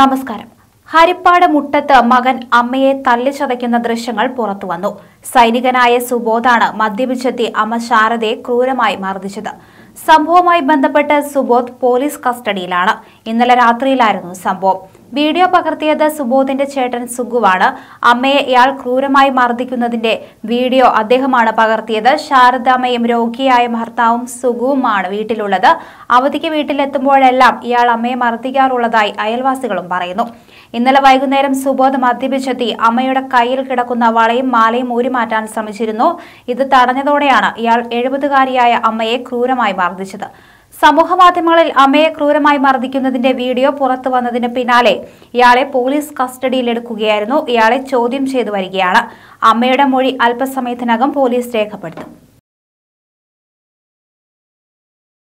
നമസ്കാരം. ഹരിപ്പാട് മുട്ടത്ത് മകൻ അമ്മയെ തല്ലിച്ചതയ്ക്കുന്ന ദൃശ്യങ്ങൾ പുറത്തുവന്നു സൈനികനായ സുബോധാണ് മദ്യപിച്ചെത്തി അമ്മ ശാരദയെ ക്രൂരമായി മർദ്ദിച്ചത്. സംഭവവുമായി ബന്ധപ്പെട്ട് സുബോധ് പോലീസ് കസ്റ്റഡിയിലാണ്. ഇന്നലെ രാത്രിയിലായിരുന്നു സംഭവം. വീഡിയോ പകർത്തിയത് സുബോധിന്റെ ചേട്ടൻ സുഗുവാണ്. അമ്മയെ ഇയാൾ ക്രൂരമായി മർദ്ദിക്കുന്നതിന്റെ വീഡിയോ അദ്ദേഹമാണ് പകർത്തിയത്. ശാരദാമ്മയും രോഗിയായ ഭർത്താവും സുഗുവുമാണ് വീട്ടിലുള്ളത്. അവധിക്ക് വീട്ടിലെത്തുമ്പോഴെല്ലാം ഇയാൾ അമ്മയെ മർദ്ദിക്കാറുള്ളതായി അയൽവാസികളും പറയുന്നു. ഇന്നലെ വൈകുന്നേരം സുബോധ് മദ്യപിച്ചെത്തി അമ്മയുടെ കയ്യിൽ കിടക്കുന്ന വളയും മാലയും ഊരിമാറ്റാൻ ശ്രമിച്ചിരുന്നു. ഇത് തടഞ്ഞതോടെയാണ് ഇയാൾ എഴുപതുകാരിയായ അമ്മയെ ക്രൂരമായി മർദ്ദിച്ചത്. സമൂഹമാധ്യമങ്ങളിൽ അമ്മയെ ക്രൂരമായി മർദ്ദിക്കുന്നതിന്റെ വീഡിയോ പുറത്തു വന്നതിന് പിന്നാലെ ഇയാളെ പോലീസ് കസ്റ്റഡിയിലെടുക്കുകയായിരുന്നു. ഇയാളെ ചോദ്യം ചെയ്തു വരികയാണ്. അമ്മയുടെ മൊഴി അല്പസമയത്തിനകം പോലീസ് രേഖപ്പെടുത്തും.